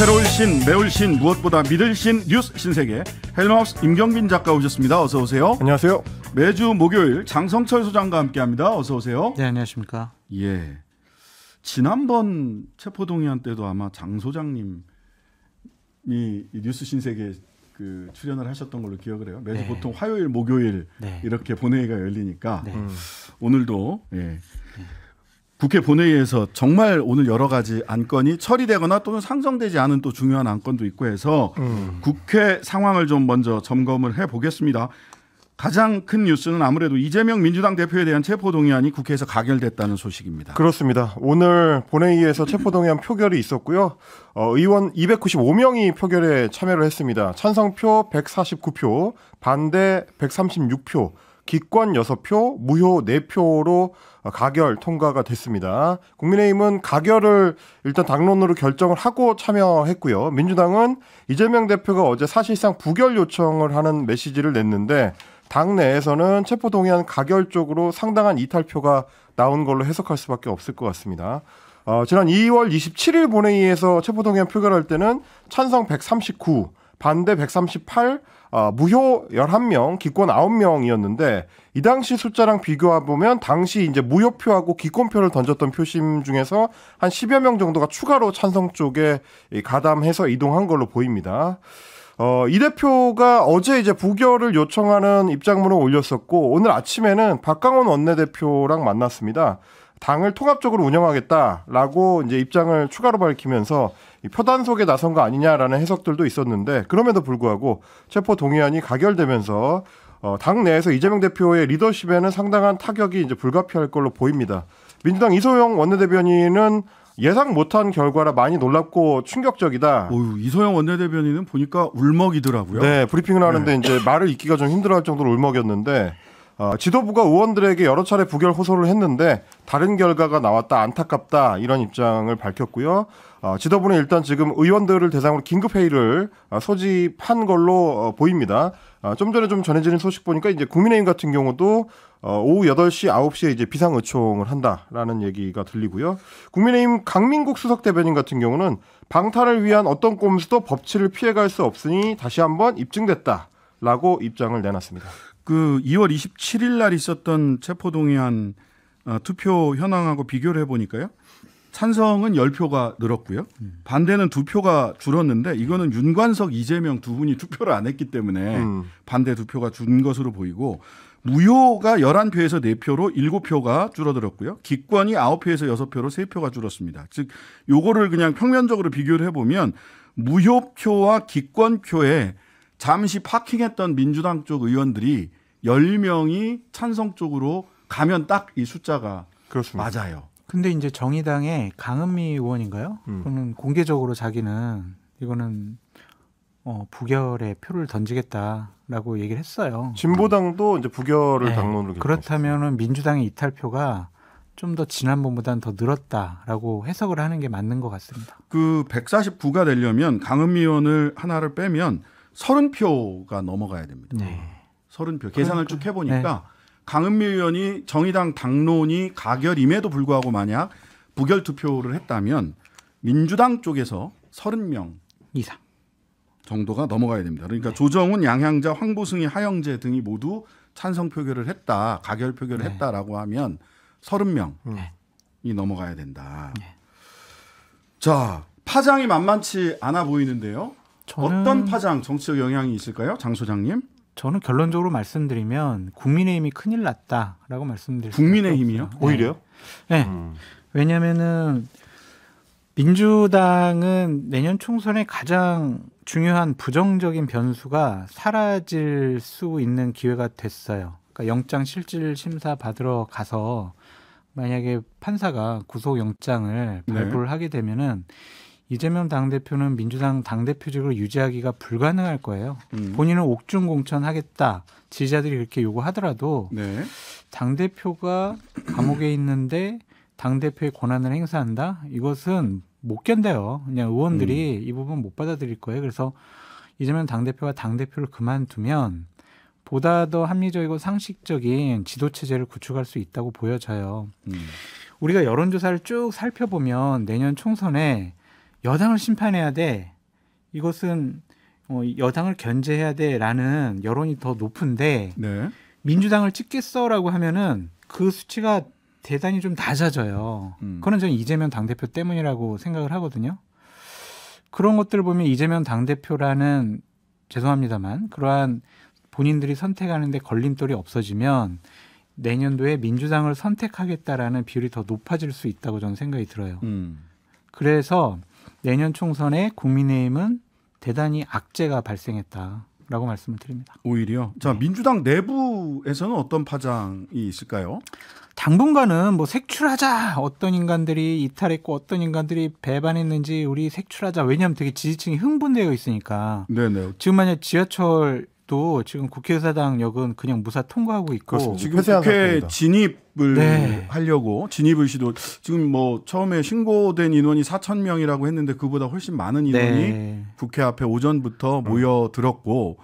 새로울 신, 매울 신, 무엇보다 믿을 신 뉴스 신세계 헬마우스 임경빈 작가 오셨습니다. 어서 오세요. 안녕하세요. 매주 목요일 장성철 소장과 함께합니다. 어서 오세요. 네, 안녕하십니까. 예. 지난번 체포동의안 때도 아마 장 소장님이 이 뉴스 신세계 그 출연을 하셨던 걸로 기억을 해요. 매주 네. 보통 화요일, 목요일 네. 이렇게 본회의가 열리니까 네. 음. 오늘도 예. 국회 본회의에서 정말 오늘 여러 가지 안건이 처리되거나 또는 상정되지 않은 또 중요한 안건도 있고 해서 음. 국회 상황을 좀 먼저 점검을 해 보겠습니다. 가장 큰 뉴스는 아무래도 이재명 민주당 대표에 대한 체포동의안이 국회에서 가결됐다는 소식입니다. 그렇습니다. 오늘 본회의에서 체포동의안 표결이 있었고요. 어, 의원 295명이 표결에 참여를 했습니다. 찬성표 149표, 반대 136표, 기권 6표, 무효 4표로 가결 통과가 됐습니다. 국민의힘은 가결을 일단 당론으로 결정을 하고 참여했고요. 민주당은 이재명 대표가 어제 사실상 부결 요청을 하는 메시지를 냈는데 당 내에서는 체포동의안 가결 쪽으로 상당한 이탈표가 나온 걸로 해석할 수밖에 없을 것 같습니다. 어, 지난 2월 27일 본회의에서 체포동의안 표결할 때는 찬성 139, 반대 138, 어, 무효 11명, 기권 9명이었는데 이 당시 숫자랑 비교해 보면 당시 이제 무효표하고 기권표를 던졌던 표심 중에서 한 10여 명 정도가 추가로 찬성 쪽에 이 가담해서 이동한 걸로 보입니다. 어, 이 대표가 어제 이제 부결을 요청하는 입장문을 올렸었고 오늘 아침에는 박강원 원내대표랑 만났습니다. 당을 통합적으로 운영하겠다라고 이제 입장을 추가로 밝히면서 이 표단 속에 나선 거 아니냐라는 해석들도 있었는데 그럼에도 불구하고 체포 동의안이 가결되면서 어, 당 내에서 이재명 대표의 리더십에는 상당한 타격이 이제 불가피할 걸로 보입니다. 민주당 이소영 원내대변인은 예상 못한 결과라 많이 놀랍고 충격적이다. 어유 이소영 원내대변인은 보니까 울먹이더라고요. 네, 브리핑을 하는데 이제 말을 잇기가 좀 힘들어할 정도로 울먹였는데 어, 지도부가 의원들에게 여러 차례 부결 호소를 했는데 다른 결과가 나왔다 안타깝다 이런 입장을 밝혔고요. 어, 지도부는 일단 지금 의원들을 대상으로 긴급 회의를 어, 소집한 걸로 어, 보입니다. 어, 좀 전에 좀 전해지는 소식 보니까 이제 국민의힘 같은 경우도 어, 오후 8시, 9시에 이제 비상의총을 한다라는 얘기가 들리고요. 국민의힘 강민국 수석 대변인 같은 경우는 방탄을 위한 어떤 꼼수도 법치를 피해갈 수 없으니 다시 한번 입증됐다라고 입장을 내놨습니다. 그 2월 27일 날 있었던 체포동의안 어, 투표 현황하고 비교를 해보니까요. 찬성은 10표가 늘었고요. 반대는 2표가 줄었는데 이거는 윤관석, 이재명 두 분이 투표를 안 했기 때문에 음. 반대 2표가 준 것으로 보이고 무효가 11표에서 4표로 7표가 줄어들었고요. 기권이 9표에서 6표로 3표가 줄었습니다. 즉 요거를 그냥 평면적으로 비교를 해 보면 무효표와 기권표에 잠시 파킹했던 민주당 쪽 의원들이 10명이 찬성 쪽으로 가면 딱 이 숫자가 그렇습니다. 맞아요. 근데 이제 정의당의 강은미 의원인가요? 음. 그는 공개적으로 자기는 이거는 어, 부결에 표를 던지겠다라고 얘기를 했어요. 진보당도 이제 부결을 네, 당론으로 그렇다면은 민주당의 이탈표가 좀 더 지난번보다는 더 늘었다라고 해석을 하는 게 맞는 것 같습니다. 그 149가 되려면 강은미 의원을 하나를 빼면 30표가 넘어가야 됩니다. 네. 30표. 계산을 그러니까요. 쭉 해보니까 강은미 의원이 정의당 당론이 가결임에도 불구하고 만약 부결 투표를 했다면 민주당 쪽에서 30명 이상. 정도가 넘어가야 됩니다. 그러니까 조정훈, 양향자, 황보승이, 하영재 등이 모두 찬성 표결을 했다, 가결 표결을 네. 했다라고 하면 30명이 네. 넘어가야 된다. 네. 자, 파장이 만만치 않아 보이는데요. 저는 어떤 파장, 정치적 영향이 있을까요, 장 소장님? 저는 결론적으로 말씀드리면 국민의힘이 큰일 났다라고 말씀드릴 국민의힘이요? 네. 오히려요? 네. 음. 왜냐면은 민주당은 내년 총선에 가장 중요한 부정적인 변수가 사라질 수 있는 기회가 됐어요. 그러니까 영장 실질 심사 받으러 가서 만약에 판사가 구속 영장을 네. 발부를 하게 되면은 이재명 당대표는 민주당 당대표직으로 유지하기가 불가능할 거예요. 음. 본인은 옥중 공천하겠다. 지지자들이 그렇게 요구하더라도 네. 당 대표가 감옥에 있는데 당 대표의 권한을 행사한다. 이것은 못 견뎌요. 그냥 의원들이 이 부분 못 받아들일 거예요. 그래서 이재명 당 대표가 당 대표를 그만두면 보다 더 합리적이고 상식적인 지도 체제를 구축할 수 있다고 보여져요. 음. 우리가 여론조사를 쭉 살펴보면 내년 총선에 여당을 심판해야 돼. 이것은 어, 여당을 견제해야 돼라는 여론이 더 높은데 네. 민주당을 찍겠어라고 하면은 그 수치가 대단히 좀 낮아져요. 음. 그건 저는 이재명 당대표 때문이라고 생각을 하거든요. 그런 것들을 보면 이재명 당대표라는 죄송합니다만 그러한 본인들이 선택하는데 걸림돌이 없어지면 내년도에 민주당을 선택하겠다라는 비율이 더 높아질 수 있다고 저는 생각이 들어요. 음. 그래서 내년 총선에 국민의힘은 대단히 악재가 발생했다라고 말씀을 드립니다. 오히려 자 민주당 내부에서는 어떤 파장이 있을까요? 당분간은 뭐 색출하자 어떤 인간들이 이탈했고 어떤 인간들이 배반했는지 우리 색출하자 왜냐하면 되게 지지층이 흥분되어 있으니까 네네. 지금 만약 지하철 도 지금 국회의사당 역은 그냥 무사 통과하고 있고 그렇습니다. 지금 국회 상태입니다. 진입을 네. 하려고 진입을 시도 지금 뭐 처음에 신고된 인원이 4천 명이라고 했는데 그보다 훨씬 많은 인원이 네. 국회 앞에 오전부터 모여들었고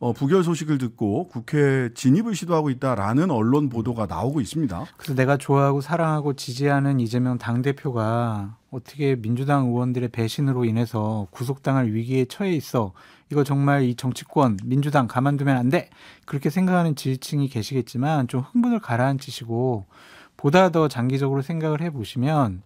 어, 부결 소식을 듣고 국회 진입을 시도하고 있다라는 언론 보도가 나오고 있습니다. 그래서 내가 좋아하고 사랑하고 지지하는 이재명 당대표가 어떻게 민주당 의원들의 배신으로 인해서 구속당할 위기에 처해 있어. 이거 정말 이 정치권, 민주당 가만두면 안 돼. 그렇게 생각하는 지지층이 계시겠지만 좀 흥분을 가라앉히시고 보다 더 장기적으로 생각을 해 보시면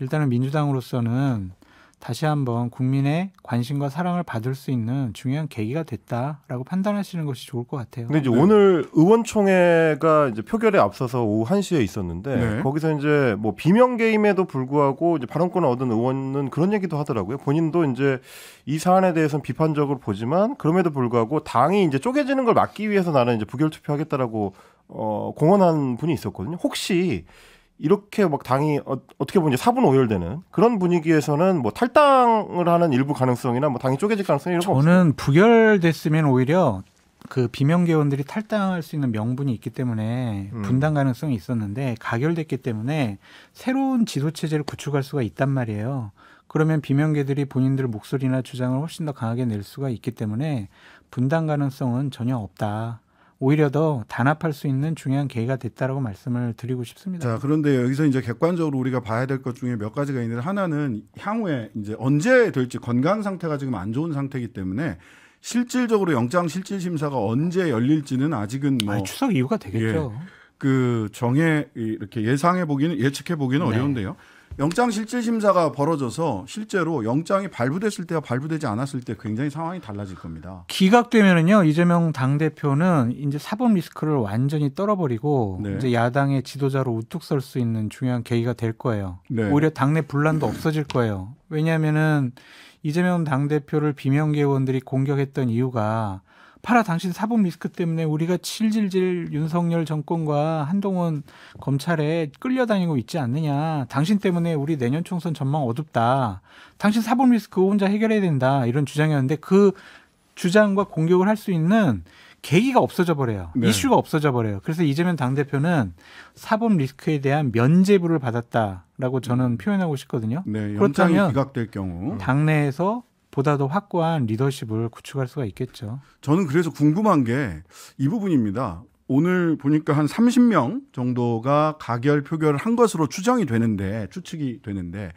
일단은 민주당으로서는 다시 한번 국민의 관심과 사랑을 받을 수 있는 중요한 계기가 됐다라고 판단하시는 것이 좋을 것 같아요. 근데 이제 네. 오늘 의원총회가 이제 표결에 앞서서 오후 1시에 있었는데 네. 거기서 이제 뭐 비명 게임에도 불구하고 이제 발언권을 얻은 의원은 그런 얘기도 하더라고요. 본인도 이제 이 사안에 대해서는 비판적으로 보지만 그럼에도 불구하고 당이 이제 쪼개지는 걸 막기 위해서 나는 이제 부결 투표하겠다라고 어 공언한 분이 있었거든요. 혹시 이렇게 막 당이 어, 어떻게 보면 사분 오열되는 그런 분위기에서는 뭐 탈당을 하는 일부 가능성이나 뭐 당이 쪼개질 가능성이 이런 거 없어요. 저는 부결됐으면 오히려 그 비명 계원들이 탈당할 수 있는 명분이 있기 때문에 음. 분당 가능성이 있었는데 가결됐기 때문에 새로운 지도 체제를 구축할 수가 있단 말이에요. 그러면 비명계들이 본인들 목소리나 주장을 훨씬 더 강하게 낼 수가 있기 때문에 분당 가능성은 전혀 없다. 오히려 더 단합할 수 있는 중요한 계기가 됐다라고 말씀을 드리고 싶습니다. 자, 그런데 여기서 이제 객관적으로 우리가 봐야 될 것 중에 몇 가지가 있는데 하나는 향후에 이제 언제 될지 건강 상태가 지금 안 좋은 상태이기 때문에 실질적으로 영장 실질 심사가 언제 열릴지는 아직은 뭐 아니, 추석 이후가 되겠죠. 그 정해 이렇게 예상해 보기는 예측해 보기는 네. 어려운데요. 영장 실질 심사가 벌어져서 실제로 영장이 발부됐을 때와 발부되지 않았을 때 굉장히 상황이 달라질 겁니다. 기각되면은요 이재명 당 대표는 이제 사법 리스크를 완전히 떨어버리고 네. 이제 야당의 지도자로 우뚝 설 수 있는 중요한 계기가 될 거예요. 네. 오히려 당내 분란도 없어질 거예요. 왜냐하면은 이재명 당 대표를 비명계 의원들이 공격했던 이유가 파라 당신 사법 리스크 때문에 우리가 칠질질 윤석열 정권과 한동훈 검찰에 끌려다니고 있지 않느냐. 당신 때문에 우리 내년 총선 전망 어둡다. 당신 사법 리스크 혼자 해결해야 된다. 이런 주장이었는데 그 주장과 공격을 할 수 있는 계기가 없어져 버려요. 네. 이슈가 없어져 버려요. 그래서 이재명 당대표는 사법 리스크에 대한 면제부를 받았다라고 저는 표현하고 싶거든요. 네, 그렇다면 기각될 경우 당내에서 보다 더 확고한 리더십을 구축할 수가 있겠죠. 저는 그래서 궁금한 게 이 부분입니다. 오늘 보니까 한 30명 정도가 가결 표결을 한 것으로 추정이 되는데 추측이 되는데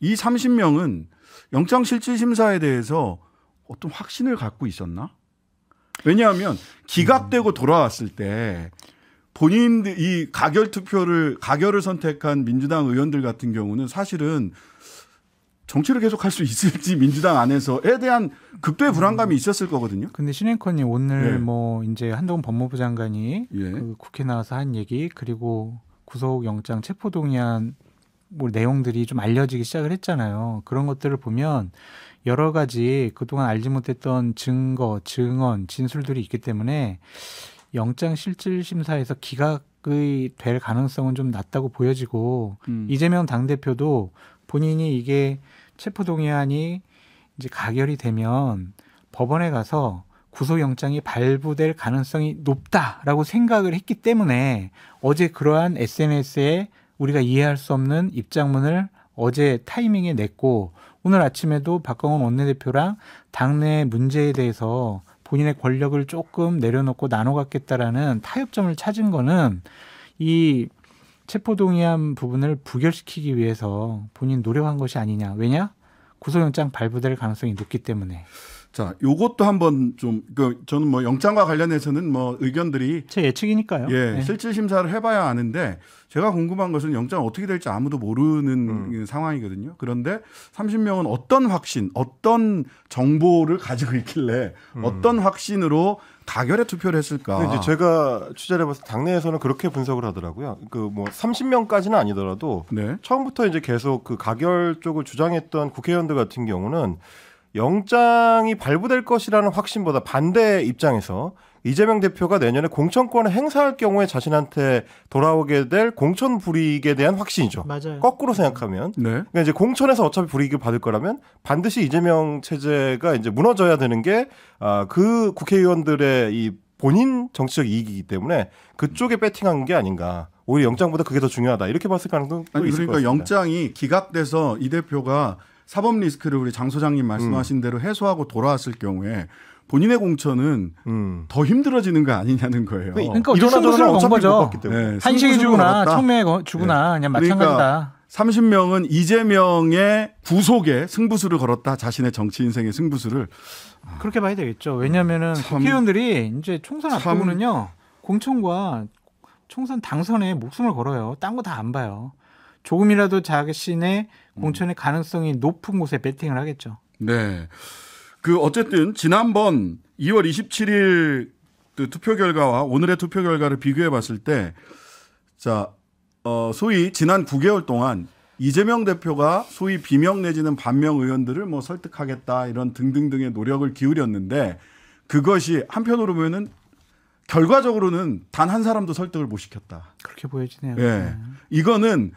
이 30명은 영장 실질 심사에 대해서 어떤 확신을 갖고 있었나? 왜냐하면 기각되고 돌아왔을 때 본인들 이 가결 투표를 가결을 선택한 민주당 의원들 같은 경우는 사실은 정치를 계속할 수 있을지 민주당 안에서에 대한 극도의 불안감이 있었을 거거든요. 근데 신행커님 오늘 네. 뭐 이제 한동훈 법무부 장관이 예. 그 국회 나와서 한 얘기 그리고 구속 영장 체포 동의안 뭐 내용들이 좀 알려지기 시작을 했잖아요. 그런 것들을 보면 여러 가지 그동안 알지 못했던 증거, 증언, 진술들이 있기 때문에 영장 실질 심사에서 기각이 될 가능성은 좀 낮다고 보여지고 음. 이재명 당 대표도 본인이 이게 체포 동의안이 이제 가결이 되면 법원에 가서 구속영장이 발부될 가능성이 높다라고 생각을 했기 때문에 어제 그러한 SNS에 우리가 이해할 수 없는 입장문을 어제 타이밍에 냈고 오늘 아침에도 박광원 원내대표랑 당내 문제에 대해서 본인의 권력을 조금 내려놓고 나눠 갖겠다라는 타협점을 찾은 거는 이 체포동의안 부분을 부결시키기 위해서 본인 노력한 것이 아니냐. 왜냐? 구속영장 발부될 가능성이 높기 때문에 자, 요것도 한번 좀, 그, 저는 뭐 영장과 관련해서는 뭐 의견들이 제 예측이니까요. 예, 네. 실질 심사를 해봐야 아는데 제가 궁금한 것은 영장 어떻게 될지 아무도 모르는 음. 상황이거든요. 그런데 30명은 어떤 확신, 어떤 정보를 가지고 있길래 어떤 확신으로 가결의 투표를 했을까? 근데 이제 제가 취재를 해봐서 당내에서는 그렇게 분석을 하더라고요. 그 뭐 30명까지는 아니더라도 네. 처음부터 이제 계속 그 가결 쪽을 주장했던 국회의원들 같은 경우는 영장이 발부될 것이라는 확신보다 반대 입장에서 이재명 대표가 내년에 공천권을 행사할 경우에 자신한테 돌아오게 될 공천 불이익에 대한 확신이죠. 맞아요. 거꾸로 생각하면 네. 그러니까 이제 공천에서 어차피 불이익을 받을 거라면 반드시 이재명 체제가 이제 무너져야 되는 게 아, 그 국회의원들의 이 본인 정치적 이익이기 때문에 그쪽에 배팅한 게 아닌가. 오히려 영장보다 그게 더 중요하다. 이렇게 봤을 가능성도 아니 있을 것 그러니까 같습니다. 영장이 기각돼서 이 대표가 사법 리스크를 우리 장 소장님 말씀하신 대로 해소하고 돌아왔을 경우에 본인의 공천은 음. 더 힘들어지는 거 아니냐는 거예요. 그러니까 건 어차피 거죠. 때문에. 네, 한식이 승부수를 주구나 걸었다. 청매 주구나 그냥 그러니까 마찬가지다. 30명은 이재명의 구속에 승부수를 걸었다. 자신의 정치 인생의 승부수를. 그렇게 봐야 되겠죠. 왜냐하면은 참- 국회의원들이 이제 총선 참- 앞두고는요 공천과 총선 당선에 목숨을 걸어요. 딴 거 다 안 봐요. 조금이라도 자신의 음. 공천의 가능성이 높은 곳에 배팅을 하겠죠. 네. 그 어쨌든 지난번 2월 27일 그 투표 결과와 오늘의 투표 결과를 비교해 봤을 때 자, 어, 소위 지난 9개월 동안 이재명 대표가 소위 비명 내지는 반명 의원들을 뭐 설득하겠다 이런 등등등의 노력을 기울였는데 그것이 한편으로 보면은 결과적으로는 단 한 사람도 설득을 못 시켰다. 그렇게 보여지네요. 예. 네. 이거는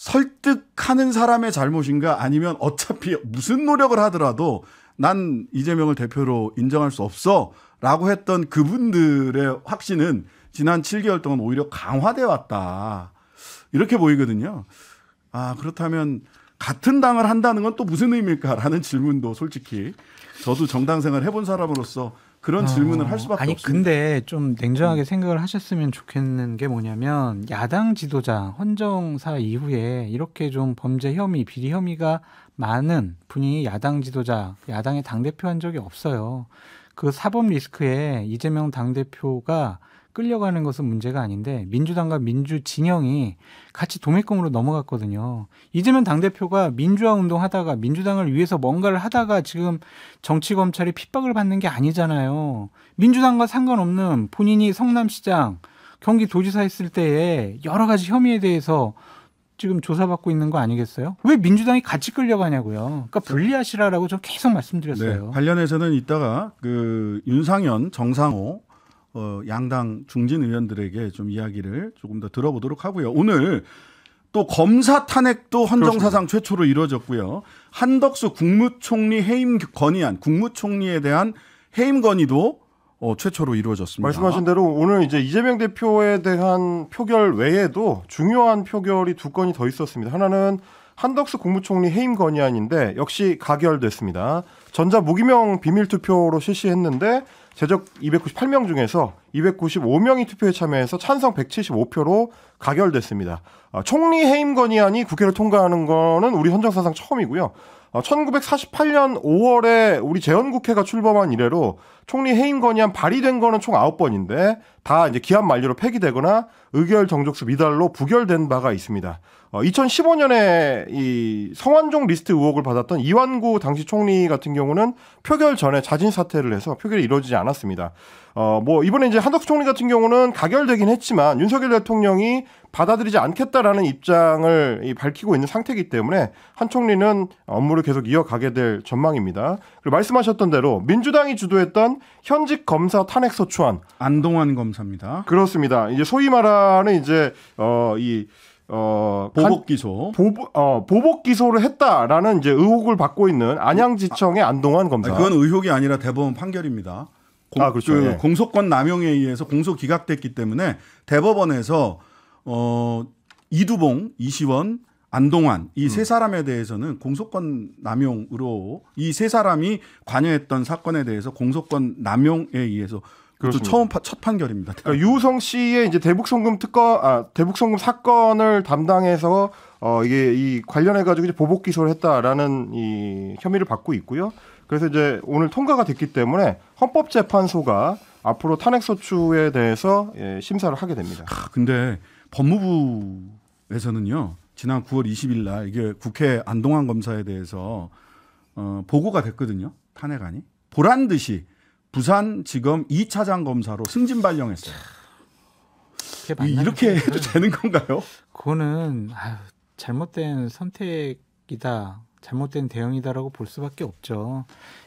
설득하는 사람의 잘못인가 아니면 어차피 무슨 노력을 하더라도 난 이재명을 대표로 인정할 수 없어 라고 했던 그분들의 확신은 지난 7개월 동안 오히려 강화돼 왔다. 이렇게 보이거든요. 아, 그렇다면 같은 당을 한다는 건 또 무슨 의미일까라는 질문도 솔직히 저도 정당 생활 해본 사람으로서 그런 질문을 할 수밖에 어, 아니 없습니다. 근데 좀 냉정하게 생각을 하셨으면 좋겠는 게 뭐냐면 야당 지도자 헌정사 이후에 이렇게 좀 범죄 혐의 비리 혐의가 많은 분이 야당 지도자 야당의 당 대표 한 적이 없어요. 그 사법 리스크에 이재명 당 대표가 끌려가는 것은 문제가 아닌데 민주당과 민주 진영이 같이 도매금으로 넘어갔거든요. 이재명 당 대표가 민주화 운동하다가 민주당을 위해서 뭔가를 하다가 지금 정치 검찰이 핍박을 받는 게 아니잖아요. 민주당과 상관없는 본인이 성남시장, 경기도지사 했을 때에 여러 가지 혐의에 대해서 지금 조사받고 있는 거 아니겠어요? 왜 민주당이 같이 끌려가냐고요. 그러니까 분리하시라라고 저 계속 말씀드렸어요. 네, 관련해서는 이따가 그 윤상현, 정상호 어, 양당 중진 의원들에게 좀 이야기를 조금 더 들어보도록 하고요. 오늘 또 검사 탄핵도 헌정사상 최초로 이루어졌고요. 한덕수 국무총리 해임 건의안, 국무총리에 대한 해임 건의도 어, 최초로 이루어졌습니다. 말씀하신 대로 오늘 이제 이재명 대표에 대한 표결 외에도 중요한 표결이 두 건이 더 있었습니다. 하나는 한덕수 국무총리 해임 건의안인데 역시 가결됐습니다. 전자 무기명 비밀 투표로 실시했는데 제적 298명 중에서 295명이 투표에 참여해서 찬성 175표로 가결됐습니다. 아, 총리 해임 건의안이 국회를 통과하는 거는 우리 헌정사상 처음이고요. 어, 1948년 5월에 우리 재헌국회가 출범한 이래로 총리 해임 건의안 발의된 거는 총 9번인데 다 이제 기한 만료로 폐기되거나 의결 정족수 미달로 부결된 바가 있습니다. 어, 2015년에 이 성완종 리스트 의혹을 받았던 이완구 당시 총리 같은 경우는 표결 전에 자진 사퇴를 해서 표결이 이루어지지 않았습니다. 어, 뭐 이번에 이제 한덕수 총리 같은 경우는 가결되긴 했지만 윤석열 대통령이 받아들이지 않겠다라는 입장을 이 밝히고 있는 상태이기 때문에 한 총리는 업무를 계속 이어가게 될 전망입니다. 그리고 말씀하셨던 대로 민주당이 주도했던 현직 검사 탄핵 소추안 안동환 검사입니다. 그렇습니다. 이제 소위 말하는 이제 어이 어, 보복 기소. 보복, 어, 보복 기소를 했다라는 이제 의혹을 받고 있는 안양지청의 안동환 검사. 아니, 그건 의혹이 아니라 대법원 판결입니다. 공, 아, 그렇죠. 그 예. 공소권 남용에 의해서 공소 기각됐기 때문에 대법원에서 어 이두봉, 이시원, 안동환 이 음. 세 사람에 대해서는 공소권 남용으로 이 세 사람이 관여했던 사건에 대해서 공소권 남용에 의해서 또 그렇습니다. 처음 파- 첫 판결입니다. 그러니까 유성 씨의 이제 대북 송금 특권, 아 대북 송금 사건을 담당해서 어 이게 이 관련해 가지고 이제 보복 기소를 했다라는 이 혐의를 받고 있고요. 그래서 이제 오늘 통과가 됐기 때문에 헌법재판소가 앞으로 탄핵 소추에 대해서 예, 심사를 하게 됩니다. 아, 근데 법무부 에서는요 지난 9월 20일 날 이게 국회 안동환 검사에 대해서 어, 보고가 됐거든요 탄핵안이 보란 듯이 부산지검 2차장 검사로 승진 발령했어요. 이렇게 해도 되는 건가요? 그거는 아유, 잘못된 선택이다, 잘못된 대응이다라고 볼 수밖에 없죠.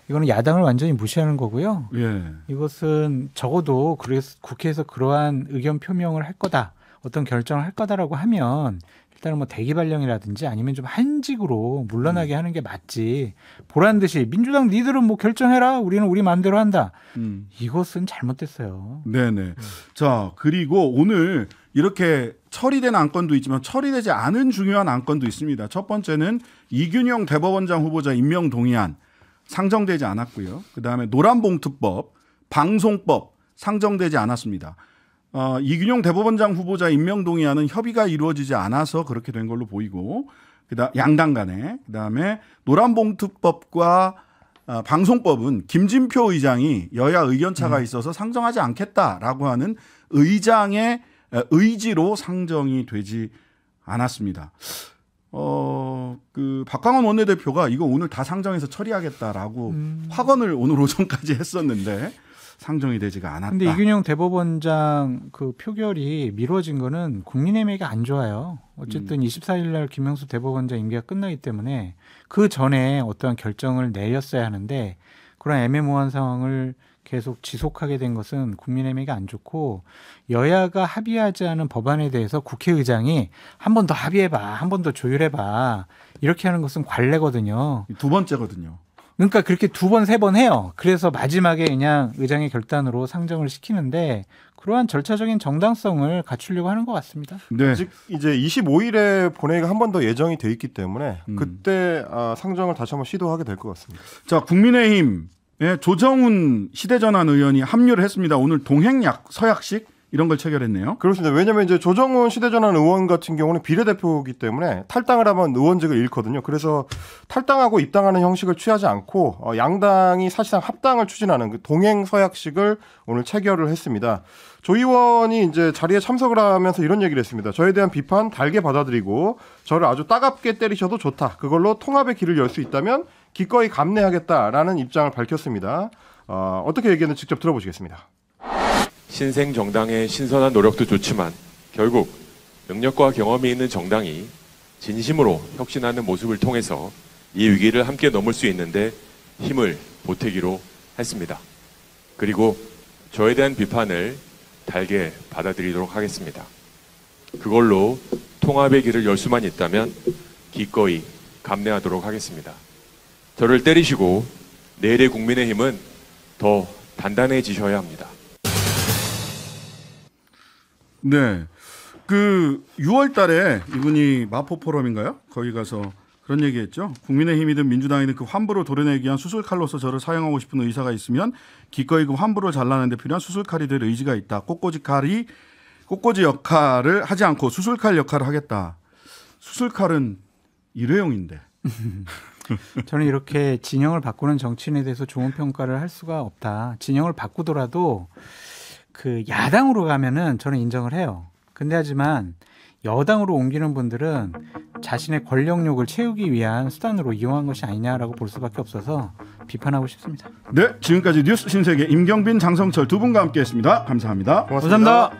이거는 야당을 완전히 무시하는 거고요. 예. 이것은 적어도 그래서 국회에서 그러한 의견 표명을 할 거다, 어떤 결정을 할 거다라고 하면 일단은 뭐 대기 발령이라든지 아니면 좀 한직으로 물러나게 하는 게 맞지. 보란 듯이 민주당 니들은 뭐 결정해라, 우리는 우리 마음대로 한다. 음. 이것은 잘못됐어요. 네네. 자, 그리고 오늘 이렇게 처리된 안건도 있지만 처리되지 않은 중요한 안건도 있습니다. 첫 번째는 이균용 대법원장 후보자 임명 동의안 상정되지 않았고요. 그 다음에 노란봉투법, 방송법 상정되지 않았습니다. 어, 이균용 대법원장 후보자 임명 동의안은 협의가 이루어지지 않아서 그렇게 된 걸로 보이고, 그다음 양당 간에 그다음에 노란봉투법과 아, 방송법은 김진표 의장이 여야 의견 차가 있어서 상정하지 않겠다라고 하는 의장의 에, 의지로 상정이 되지 않았습니다. 어, 그 박광원 원내대표가 이거 오늘 다 상정해서 처리하겠다라고 음. 확언을 오늘 오전까지 했었는데 상정이 되지가 않았다. 근데 이균용 대법원장 그 표결이 미뤄진 거는 국민의힘에게 안 좋아요. 어쨌든 24일 날 김명수 대법원장 임기가 끝나기 때문에 그 전에 어떠한 결정을 내렸어야 하는데 그런 애매모호한 상황을 계속 지속하게 된 것은 국민의힘에게 안 좋고 여야가 합의하지 않은 법안에 대해서 국회의장이 한 번 더 합의해봐, 한 번 더 조율해봐 이렇게 하는 것은 관례거든요. 두 번째거든요. 그러니까 그렇게 두 번, 세 번 해요. 그래서 마지막에 그냥 의장의 결단으로 상정을 시키는데 그러한 절차적인 정당성을 갖추려고 하는 것 같습니다. 네. 아직 이제 25일에 본회의가 한 번 더 예정이 돼 있기 때문에 음. 그때 아, 상정을 다시 한번 시도하게 될 것 같습니다. 자, 국민의힘 의 조정훈 시대전환 의원이 합류를 했습니다. 오늘 동행약 서약식 이런 걸 체결했네요. 그렇습니다. 왜냐하면 이제 조정훈 시대전환 의원 같은 경우는 비례대표이기 때문에 탈당을 하면 의원직을 잃거든요. 그래서 탈당하고 입당하는 형식을 취하지 않고 어, 양당이 사실상 합당을 추진하는 그 동행 서약식을 오늘 체결을 했습니다. 조 의원이 이제 자리에 참석을 하면서 이런 얘기를 했습니다. 저에 대한 비판 달게 받아들이고 저를 아주 따갑게 때리셔도 좋다. 그걸로 통합의 길을 열 수 있다면 기꺼이 감내하겠다라는 입장을 밝혔습니다. 어, 어떻게 얘기했는지 직접 들어보시겠습니다. 신생 정당의 신선한 노력도 좋지만 결국 능력과 경험이 있는 정당이 진심으로 혁신하는 모습을 통해서 이 위기를 함께 넘을 수 있는데 힘을 보태기로 했습니다. 그리고 저에 대한 비판을 달게 받아들이도록 하겠습니다. 그걸로 통합의 길을 열 수만 있다면 기꺼이 감내하도록 하겠습니다. 저를 때리시고 내일의 국민의힘은 더 단단해지셔야 합니다. 네. 그 6월 달에 이분이 마포 포럼인가요? 거기 가서 그런 얘기했죠. 국민의힘이든 민주당이든 그 환부를 도려내기 위한 수술 칼로서 저를 사용하고 싶은 의사가 있으면 기꺼이 그 환부를 잘라내는데 필요한 수술 칼이 될 의지가 있다. 꽃꽂이 칼이 꽃꽂이 역할을 하지 않고 수술 칼 역할을 하겠다. 수술 칼은 일회용인데. 저는 이렇게 진영을 바꾸는 정치인에 대해서 좋은 평가를 할 수가 없다. 진영을 바꾸더라도 그 야당으로 가면은 저는 인정을 해요. 근데 하지만 여당으로 옮기는 분들은 자신의 권력욕을 채우기 위한 수단으로 이용한 것이 아니냐라고 볼 수밖에 없어서 비판하고 싶습니다. 네, 지금까지 뉴스 신세계 임경빈, 장성철 두 분과 함께했습니다. 감사합니다. 고맙습니다.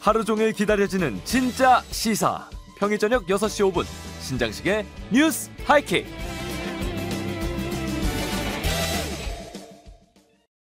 하루 종일 기다려지는 진짜 시사. 평일 저녁 6시 5분 신장식의 뉴스 하이킥.